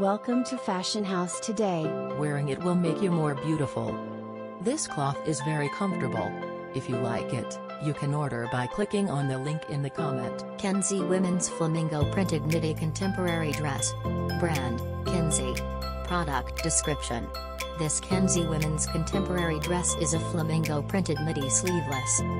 Welcome to Fashion House today. Wearing it will make you more beautiful. This cloth is very comfortable. If you like it, you can order by clicking on the link in the comment. Kenzie Women's Flamingo Printed Midi Contemporary Dress. Brand, Kenzie. Product description. This Kenzie Women's Contemporary Dress is a flamingo printed midi sleeveless,